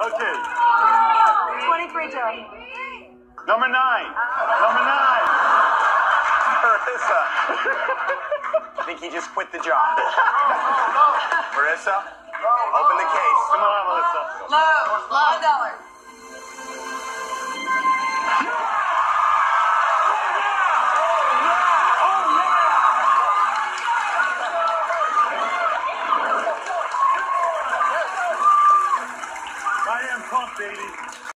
Okay. 23, Joey. Number nine. Number nine. Marissa. I think he just quit the job. Marissa, open the case. Come on, Melissa. Low. Low dollar. properly